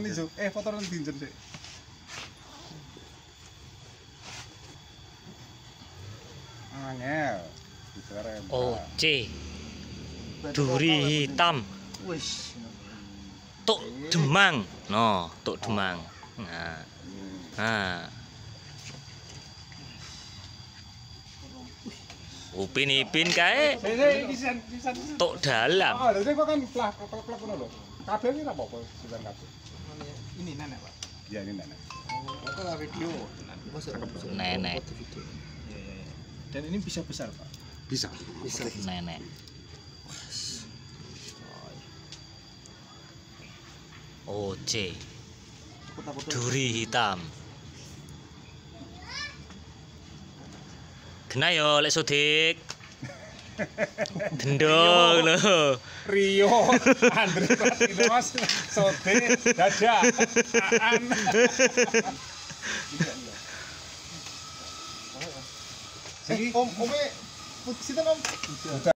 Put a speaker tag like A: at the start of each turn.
A: nanti Jo. Eh foto nanti dinjen sih. Angel. Diserem.
B: OC duri hitam
C: Wis.
B: tuk demang no tuk demang nah nah upin ipin kae tuk dalam
A: lha kok kan plak plak plak ngono lho. Kabeh iki apa-apa sisan kabeh.
C: Ini nenek, Pak.
A: Ya ini nenek.
C: Itu lah video.
B: Nenek.
C: Iya, iya, iya. Dan ini bisa besar, Pak.
A: Bisa.
C: Bisa.
B: nenek OC
C: Takut-takut.
B: duri hitam kena yo lek sudik dendong lho
A: Rio, Andre Pratinos, Sote, Dada, Aan.
C: Om, Ome, sinten Om?